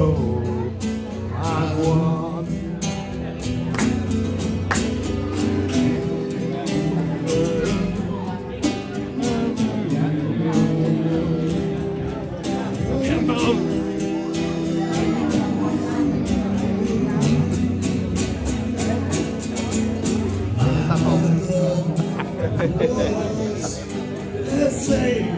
I want Let's say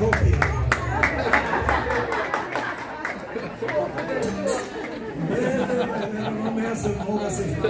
cumpre. Começa, é acertar.